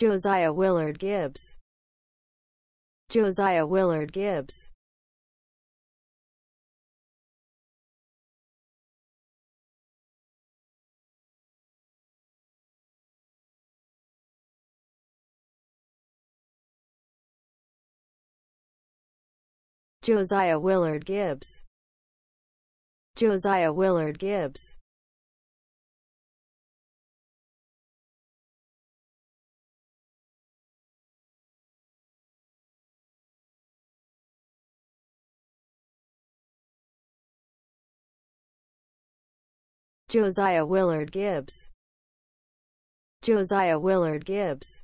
Josiah Willard Gibbs. Josiah Willard Gibbs. Josiah Willard Gibbs. Josiah Willard Gibbs Josiah Willard Gibbs. Josiah Willard Gibbs